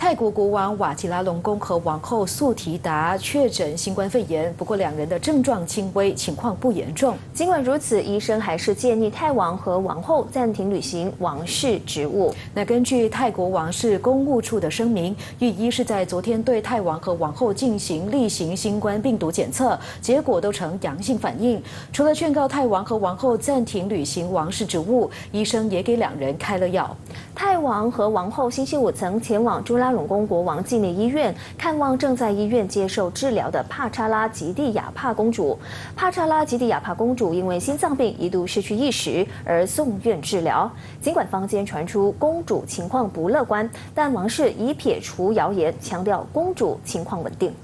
泰国国王瓦吉拉隆功和王后素提达确诊新冠肺炎，不过两人的症状轻微，情况不严重。尽管如此，医生还是建议泰王和王后暂停履行王室职务。那根据泰国王室公务处的声明，御医是在昨天对泰王和王后进行例行新冠病毒检测，结果都呈阳性反应。除了劝告泰王和王后暂停履行王室职务，医生也给两人开了药。泰王和王后星期五曾前往朱拉隆功国王纪念医院看望正在医院接受治疗的帕查拉吉蒂亚帕公主。帕查拉吉蒂亚帕公主因为心脏病一度失去意识而送院治疗。尽管坊间传出公主情况不乐观，但王室已撇除谣言，强调公主情况稳定。